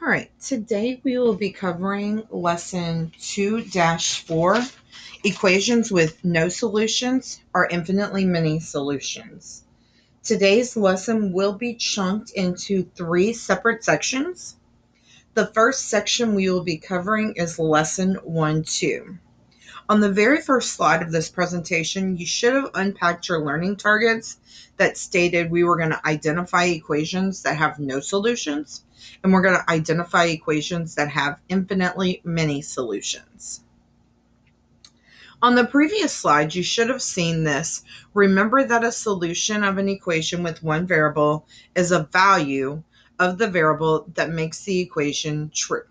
All right, today we will be covering lesson 2 4 equations with no solutions or infinitely many solutions. Today's lesson will be chunked into three separate sections. The first section we will be covering is lesson 1 2. On the very first slide of this presentation, you should have unpacked your learning targets that stated we were going to identify equations that have no solutions, and we're going to identify equations that have infinitely many solutions. On the previous slide, you should have seen this. Remember that a solution of an equation with one variable is a value of the variable that makes the equation true.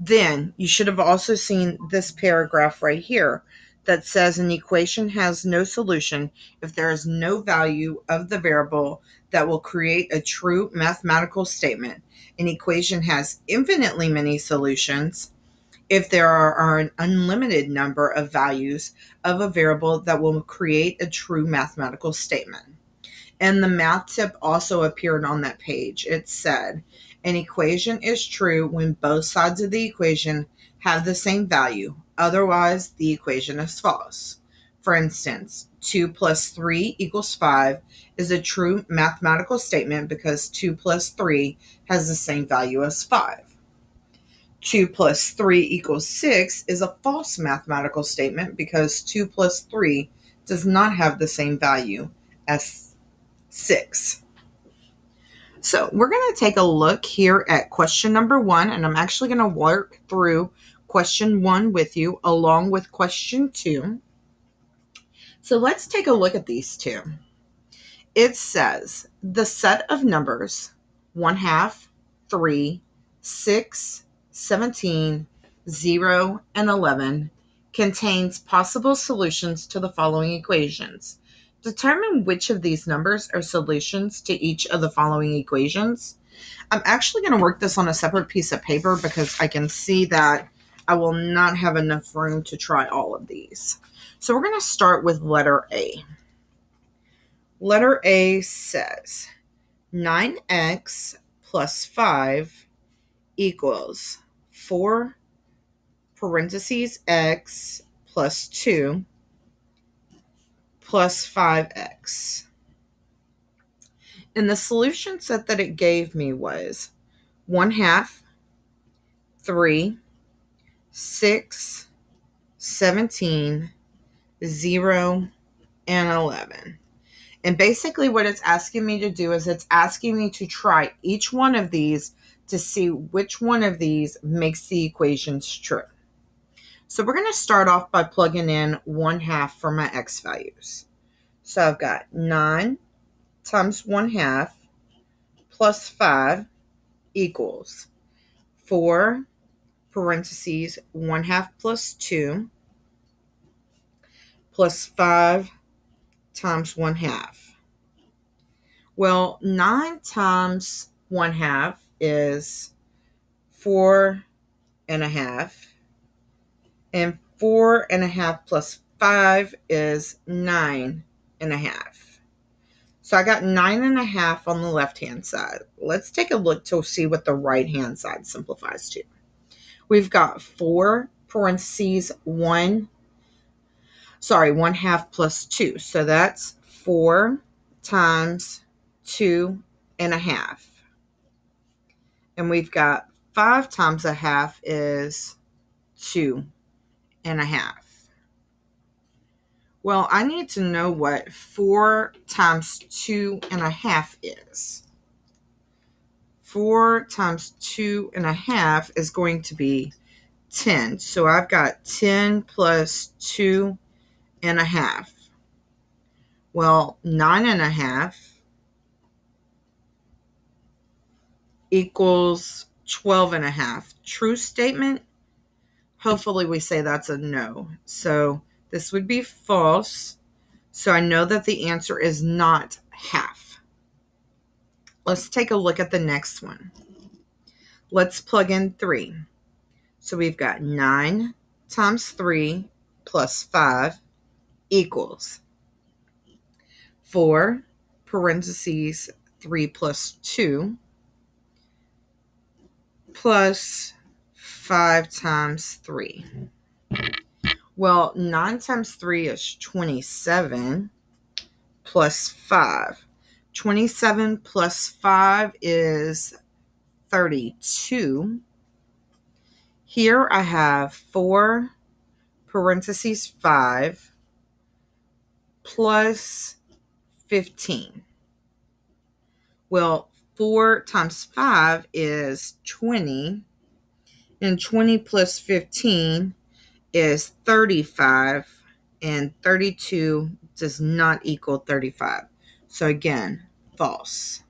Then you should have also seen this paragraph right here that says an equation has no solution if there is no value of the variable that will create a true mathematical statement. An equation has infinitely many solutions if there are, are an unlimited number of values of a variable that will create a true mathematical statement. And the math tip also appeared on that page. It said, an equation is true when both sides of the equation have the same value. Otherwise, the equation is false. For instance, 2 plus 3 equals 5 is a true mathematical statement because 2 plus 3 has the same value as 5. 2 plus 3 equals 6 is a false mathematical statement because 2 plus 3 does not have the same value as 6. So we're going to take a look here at question number one, and I'm actually going to work through question one with you along with question two. So let's take a look at these two. It says the set of numbers 1 half, 3, 6, 17, 0, and 11 contains possible solutions to the following equations. Determine which of these numbers are solutions to each of the following equations. I'm actually going to work this on a separate piece of paper because I can see that I will not have enough room to try all of these. So we're going to start with letter A. Letter A says 9x plus 5 equals 4 parentheses x plus 2 plus 5x. And the solution set that it gave me was 1 half, 3, 6, 17, 0, and 11. And basically what it's asking me to do is it's asking me to try each one of these to see which one of these makes the equations true. So we're going to start off by plugging in 1 half for my x values. So I've got 9 times 1 half plus 5 equals 4 parentheses 1 half plus 2 plus 5 times 1 half. Well, 9 times 1 half is 4 and a half and four and a half plus five is nine and a half. So I got nine and a half on the left hand side. Let's take a look to see what the right hand side simplifies to. We've got four parentheses one, sorry, one half plus two. So that's four times two and a half. And we've got five times a half is two and a half. Well, I need to know what 4 times 2 and a half is. 4 times 2 and a half is going to be 10. So I've got 10 plus 2 and a half. Well, 9 and a half equals 12 and a half. True statement hopefully we say that's a no. So this would be false. So I know that the answer is not half. Let's take a look at the next one. Let's plug in 3. So we've got 9 times 3 plus 5 equals 4 parentheses 3 plus 2 plus 5 times 3. Well, 9 times 3 is 27 plus 5. 27 plus 5 is 32. Here I have 4 parentheses 5 plus 15. Well, 4 times 5 is 20, and 20 plus 15 is 35, and 32 does not equal 35. So again, false.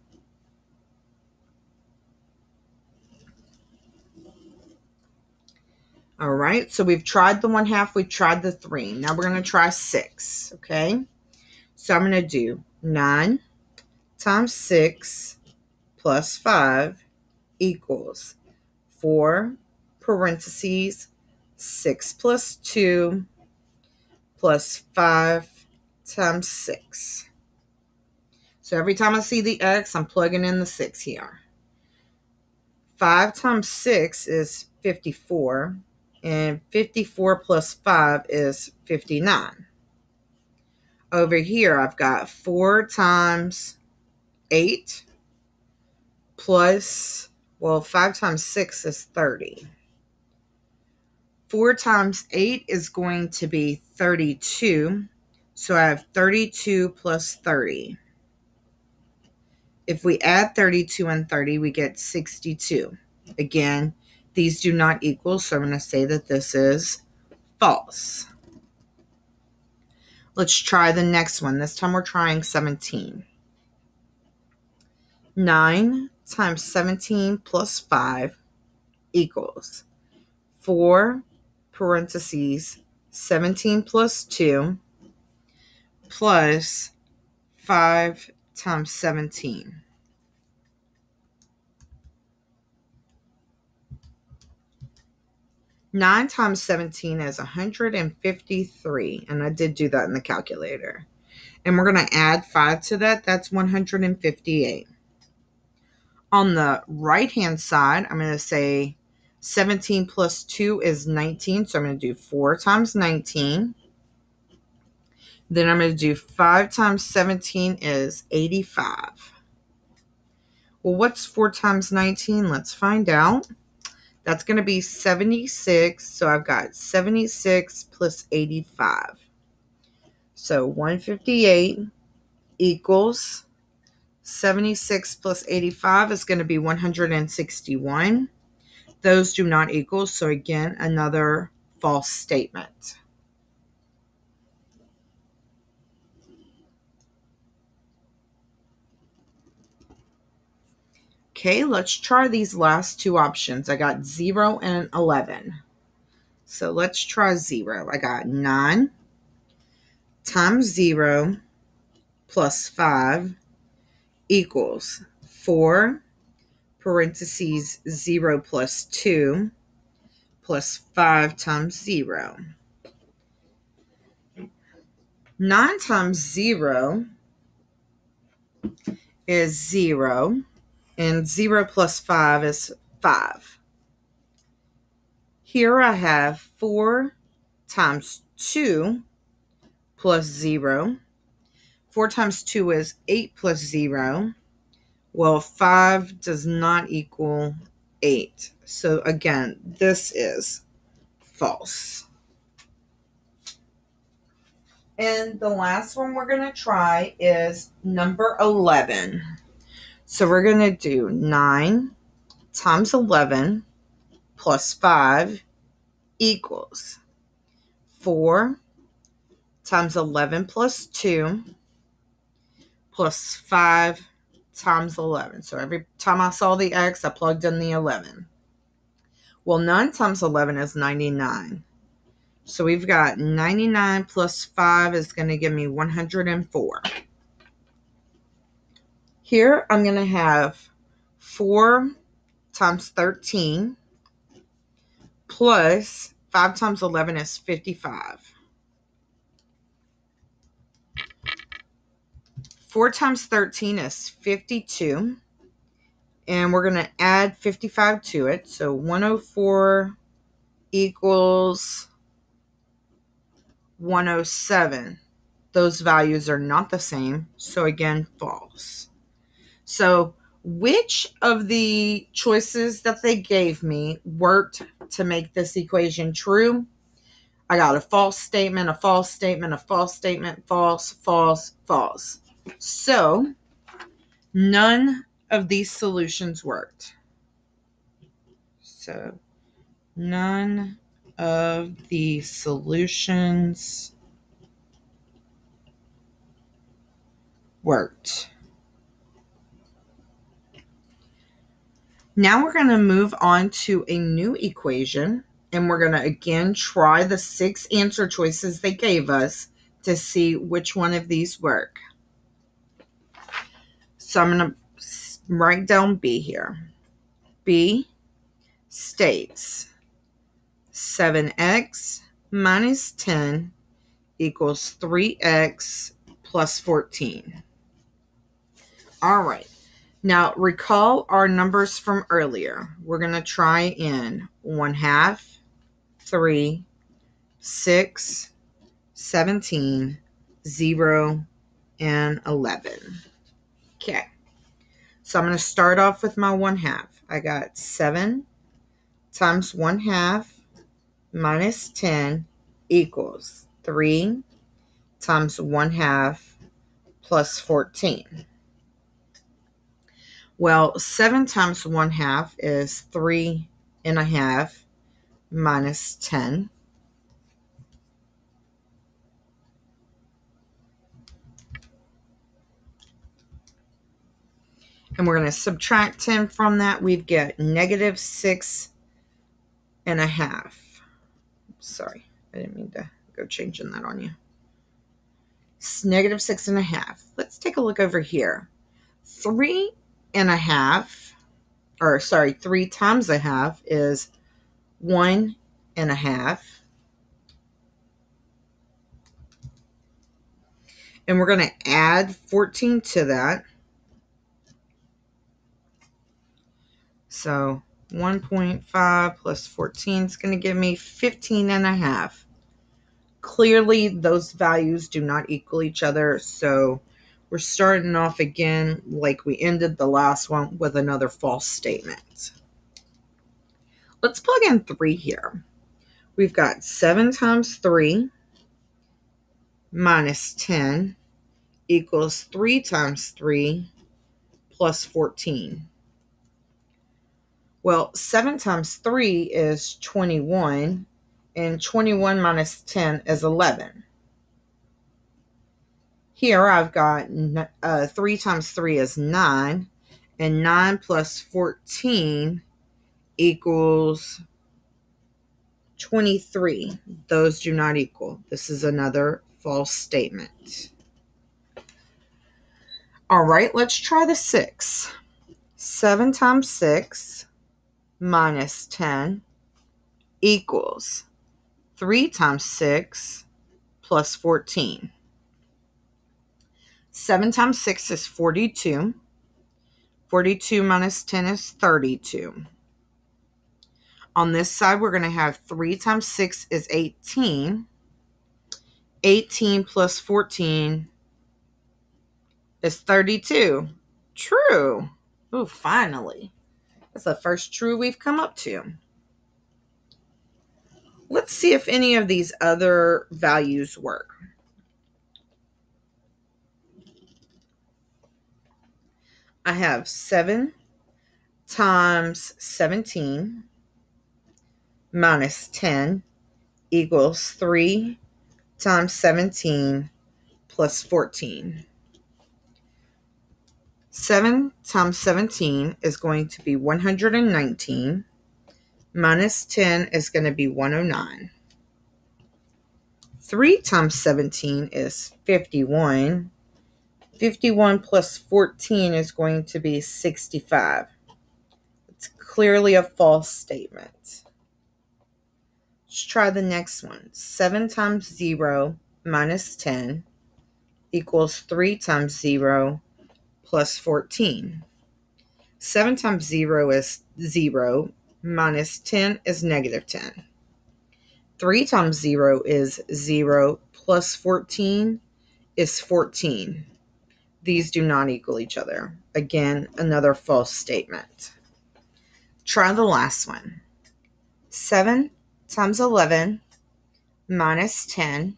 All right, so we've tried the one half, we've tried the three. Now we're going to try six, okay? So I'm going to do 9 times 6 plus 5 equals 4 parentheses 6 plus 2 plus 5 times 6. So every time I see the x, I'm plugging in the 6 here. 5 times 6 is 54, and 54 plus 5 is 59. Over here, I've got 4 times 8 plus, well, 5 times 6 is 30. 4 times 8 is going to be 32. So I have 32 plus 30. If we add 32 and 30, we get 62. Again, these do not equal, so I'm going to say that this is false. Let's try the next one. This time we're trying 17. 9 times 17 plus 5 equals 4 parentheses 17 plus 2 plus 5 times 17. Nine times 17 is 153, and I did do that in the calculator. And we're going to add 5 to that, that's 158. On the right-hand side, I'm going to say 17 plus 2 is 19, so I'm going to do 4 times 19. Then I'm going to do 5 times 17 is 85. Well, what's 4 times 19? Let's find out. That's going to be 76. So I've got 76 plus 85. So 158 equals 76 plus 85 is going to be 161. Those do not equal. So again, another false statement. Okay, let's try these last two options. I got 0 and 11. So let's try 0. I got 9 times 0 plus 5 equals 4 parentheses 0 plus 2 plus 5 times 0. 9 times 0 is 0 and 0 plus 5 is 5. Here I have 4 times 2 plus 0. 4 times 2 is 8 plus 0. Well, 5 does not equal 8. So again, this is false. And the last one we're going to try is number 11. So we're going to do 9 times 11 plus 5 equals 4 times 11 plus 2 plus 5 times 11. So every time I saw the x, I plugged in the 11. Well, 9 times 11 is 99. So we've got 99 plus 5 is going to give me 104. Here I'm going to have 4 times 13 plus 5 times 11 is 55. 4 times 13 is 52. and we're going to add 55 to it. So 104 equals 107. Those values are not the same, so again, false. So which of the choices that they gave me worked to make this equation true? I got a false statement, a false statement, a false statement, false, false, false. So none of these solutions worked. So none of the solutions worked. Now we're going to move on to a new equation and we're going to again try the six answer choices they gave us to see which one of these work. So I'm going to write down B here. B states 7x minus 10 equals 3x plus 14. All right. Now recall our numbers from earlier. We're going to try in 1 half, 3, 6, 17, 0, and 11. Okay. So I'm going to start off with my 1 half. I got 7 times 1 half minus 10 equals 3 times 1 half plus 14. Well, 7 times 1 half is 3 and a half minus 10. And we're going to subtract 10 from that. We've got negative 6 and a half. Sorry, I didn't mean to go changing that on you. It's negative 6 and a half. Let's take a look over here. 3 and a half, or sorry, 3 times a half is 1 and a half. And we're going to add 14 to that. So 1.5 plus 14 is going to give me 15 and a half. Clearly, those values do not equal each other, so we're starting off again like we ended the last one with another false statement. Let's plug in 3 here. We've got 7 times 3 minus 10 equals 3 times 3 plus 14. Well, 7 times 3 is 21, and 21 minus 10 is 11. Here I've got uh, 3 times 3 is 9, and 9 plus 14 equals 23. Those do not equal. This is another false statement. All right, let's try the 6. 7 times 6 minus 10 equals 3 times 6 plus 14. 7 times 6 is 42. 42 minus 10 is 32. On this side, we're going to have 3 times 6 is 18. 18 plus 14 is 32. True. Oh, finally. That's the first true we've come up to. Let's see if any of these other values work. I have 7 times 17 minus 10 equals 3 times 17 plus 14. 7 times 17 is going to be 119. Minus 10 is going to be 109. 3 times 17 is 51. 51 plus 14 is going to be 65. It's clearly a false statement. Let's try the next one. 7 times 0 minus 10 equals 3 times 0 plus 14. 7 times 0 is 0, minus 10 is negative 10. 3 times 0 is 0, plus 14 is 14. These do not equal each other. Again, another false statement. Try the last one. 7 times 11 minus 10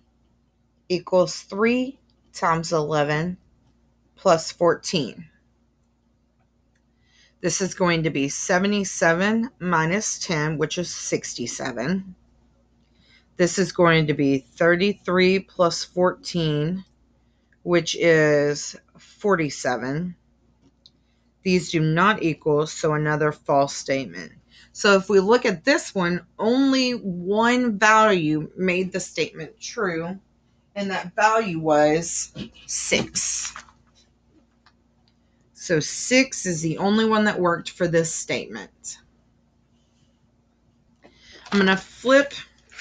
equals 3 times 11 plus 14. This is going to be 77 minus 10, which is 67. This is going to be 33 plus 14, which is 47. These do not equal, so another false statement. So if we look at this one, only one value made the statement true, and that value was 6. So 6 is the only one that worked for this statement. I'm going to flip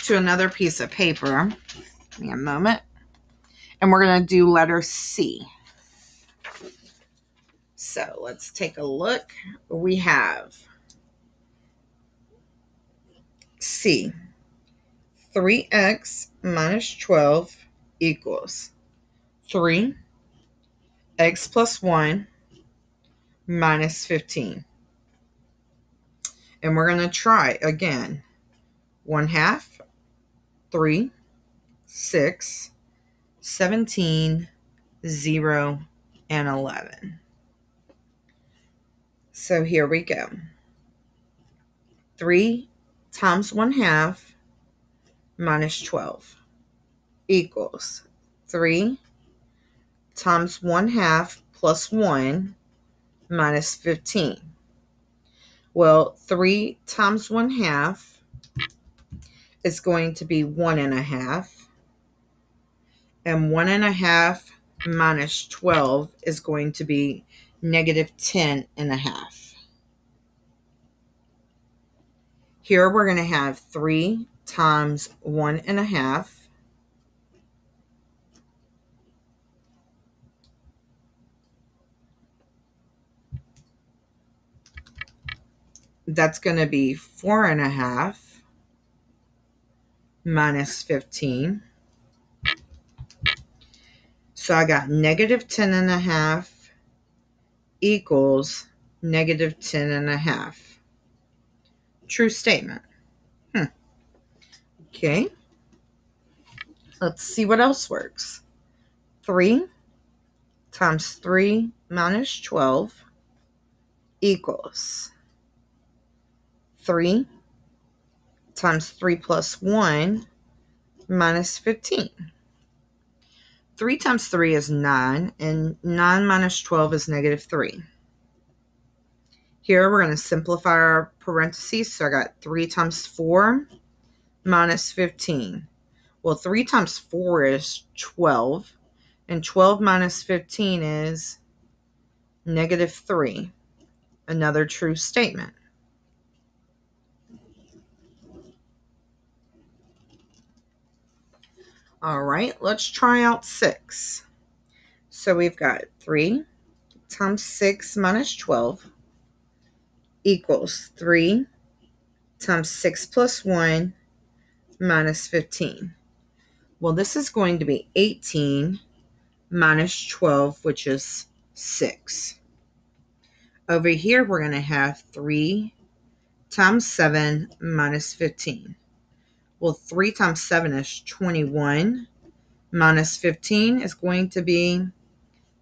to another piece of paper. Give me a moment. And we're going to do letter C. So let's take a look. We have C. 3x minus 12 equals 3 x plus 1 minus 15. And we're going to try again. 1 half 3, 6, 17, 0, and 11. So here we go. 3 times 1 half minus 12 equals 3 times 1 half plus 1 minus 15. Well, 3 times 1 half is going to be one and a half. And one and a half minus 12 is going to be negative 10 and a half. Here we're going to have 3 times 1 and a half. That's going to be 4 and a half minus 15. So I got negative 10 and a half equals negative 10 and a half. True statement. Hmm. Okay. Let's see what else works. 3 times 3 minus 12 equals 3 times 3 plus 1 minus 15. 3 times 3 is 9, and 9 minus 12 is negative 3. Here we're going to simplify our parentheses, so I got 3 times 4 minus 15. Well, 3 times 4 is 12, and 12 minus 15 is negative 3. Another true statement. All right, let's try out 6. So we've got 3 times 6 minus 12 equals 3 times 6 plus 1 minus 15. Well, this is going to be 18 minus 12, which is 6. Over here, we're going to have 3 times 7 minus 15. Well, 3 times 7 is 21. Minus 15 is going to be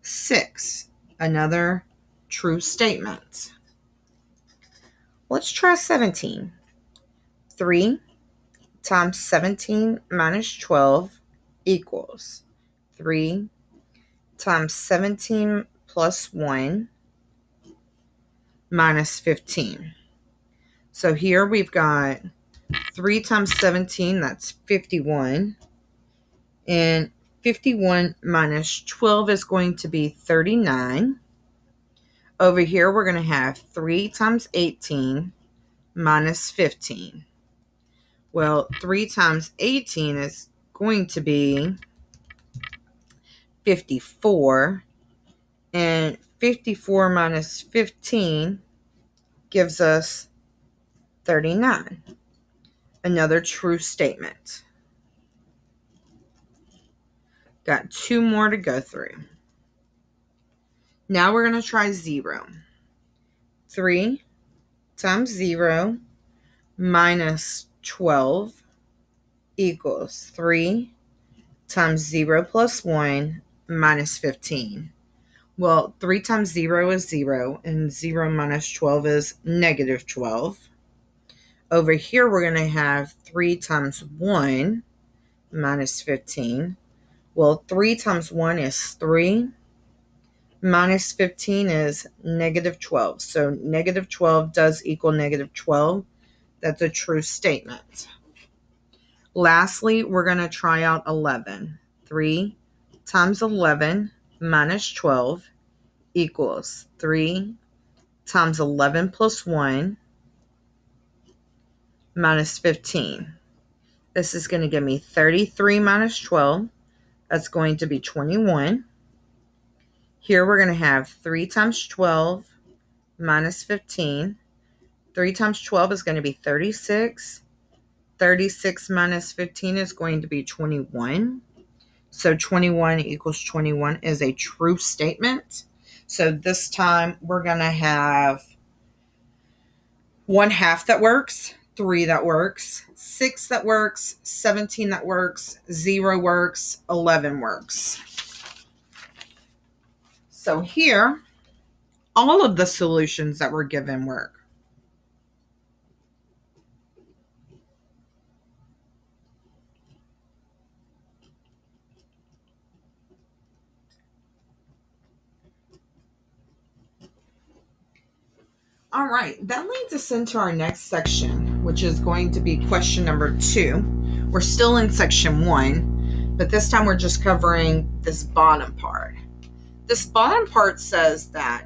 6. Another true statement. Let's try 17. 3 times 17 minus 12 equals 3 times 17 plus 1 minus 15. So here we've got 3 times 17, that's 51. And 51 minus 12 is going to be 39. Over here, we're going to have 3 times 18 minus 15. Well, 3 times 18 is going to be 54. And 54 minus 15 gives us 39. Another true statement. Got two more to go through. Now we're going to try 0. 3 times 0 minus 12 equals 3 times 0 plus 1 minus 15. Well, 3 times 0 is 0, and 0 minus 12 is negative 12. Over here, we're going to have 3 times 1 minus 15. Well, 3 times 1 is 3. Minus 15 is negative 12. So negative 12 does equal negative 12. That's a true statement. Lastly, we're going to try out 11. 3 times 11 minus 12 equals 3 times 11 plus 1 minus 15. This is going to give me 33 minus 12. That's going to be 21. Here we're going to have 3 times 12 minus 15. 3 times 12 is going to be 36. 36 minus 15 is going to be 21. So 21 equals 21 is a true statement. So this time we're going to have one half that works, three that works, six that works, 17 that works, zero works, 11 works. So here, all of the solutions that were given work. All right, that leads us into our next section, which is going to be question number two. We're still in section one, but this time we're just covering this bottom part. This bottom part says that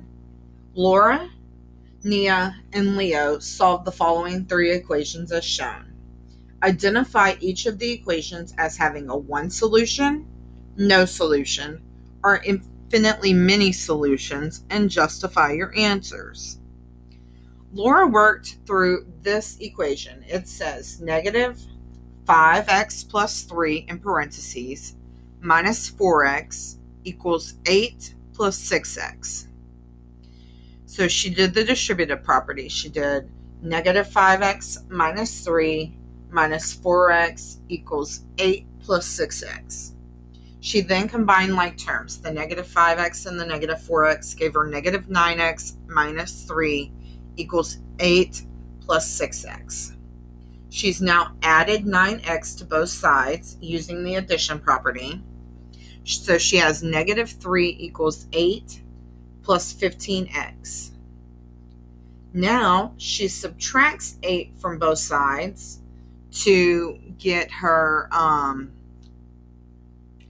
Laura, Nia, and Leo solved the following three equations as shown. Identify each of the equations as having a one solution, no solution, or infinitely many solutions, and justify your answers. Laura worked through this equation. It says negative 5x plus 3 in parentheses minus 4x equals 8 plus 6x. So she did the distributive property. She did negative 5x minus 3 minus 4x equals 8 plus 6x. She then combined like terms. The negative 5x and the negative 4x gave her negative 9x minus 3 equals 8 plus 6x. She's now added 9x to both sides using the addition property. So she has negative 3 equals 8 plus 15x. Now she subtracts 8 from both sides to get her, um,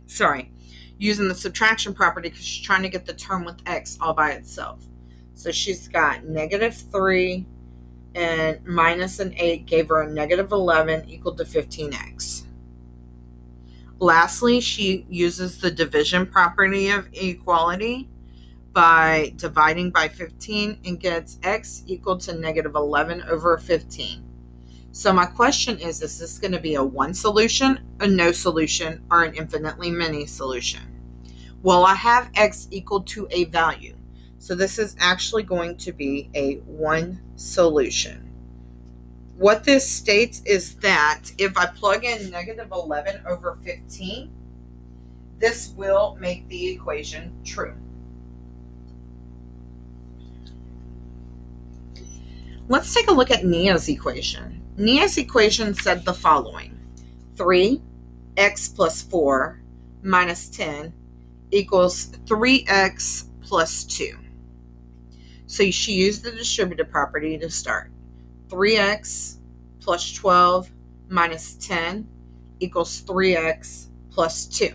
sorry, using the subtraction property because she's trying to get the term with x all by itself. So she's got negative 3 and minus an 8 gave her a negative 11 equal to 15x. Lastly, she uses the division property of equality by dividing by 15 and gets x equal to negative 11 over 15. So my question is, is this going to be a one solution, a no solution, or an infinitely many solution? Well, I have x equal to a value. So this is actually going to be a one solution. What this states is that if I plug in negative 11 over 15, this will make the equation true. Let's take a look at Nia's equation. Nia's equation said the following. 3x plus 4 minus 10 equals 3x plus 2. So she used the distributive property to start. 3x plus 12 minus 10 equals 3x plus 2.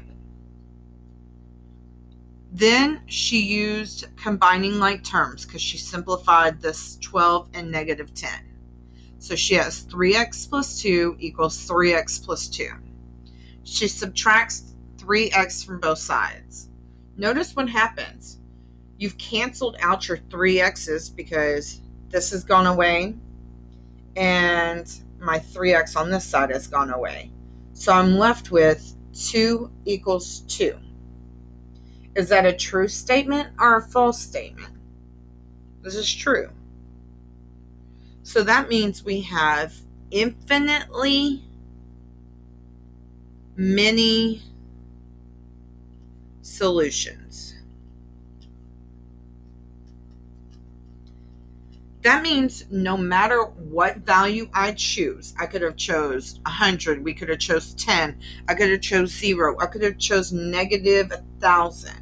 Then she used combining like terms because she simplified this 12 and negative 10. So she has 3x plus 2 equals 3x plus 2. She subtracts 3x from both sides. Notice what happens you've canceled out your three x's because this has gone away, and my 3x on this side has gone away. So I'm left with 2 equals 2. Is that a true statement or a false statement? This is true. So that means we have infinitely many solutions. That means no matter what value I choose, I could have chose 100, we could have chose 10, I could have chose 0, I could have chose negative 1,000.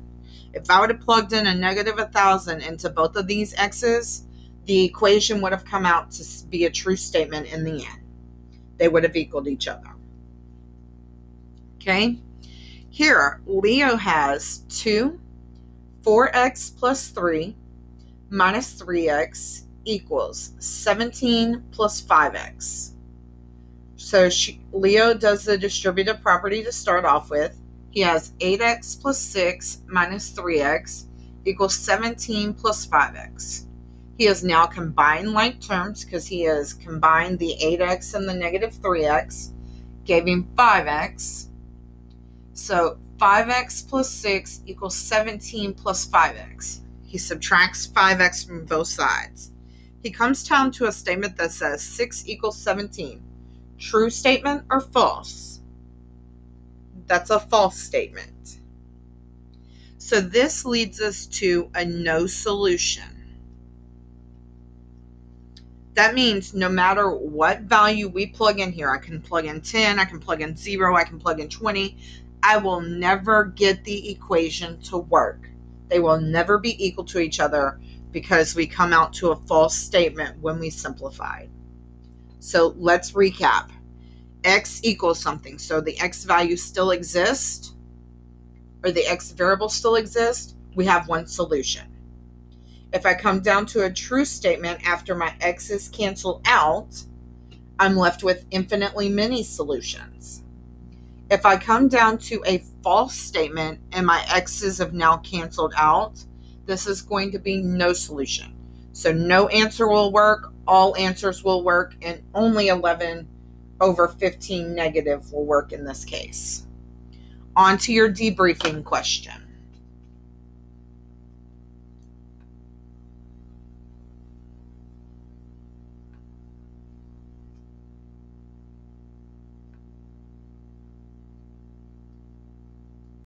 If I would have plugged in a negative 1,000 into both of these x's, the equation would have come out to be a true statement in the end. They would have equaled each other. Okay? Here, Leo has 2, 4x plus 3 minus 3x equals 17 plus 5x. So she, Leo does the distributive property to start off with. He has 8x plus 6 minus 3x equals 17 plus 5x. He has now combined like terms because he has combined the 8x and the negative 3x, gave him 5x. So 5x plus 6 equals 17 plus 5x. He subtracts 5x from both sides. He comes down to a statement that says 6 equals 17. True statement or false? That's a false statement. So this leads us to a no solution. That means no matter what value we plug in here, I can plug in 10, I can plug in 0, I can plug in 20, I will never get the equation to work. They will never be equal to each other because we come out to a false statement when we simplify. So let's recap. x equals something. So the x value still exists, or the x variable still exists. We have one solution. If I come down to a true statement after my x's cancel out, I'm left with infinitely many solutions. If I come down to a false statement and my x's have now canceled out, this is going to be no solution. So no answer will work, all answers will work, and only 11 over 15 negative will work in this case. On to your debriefing question.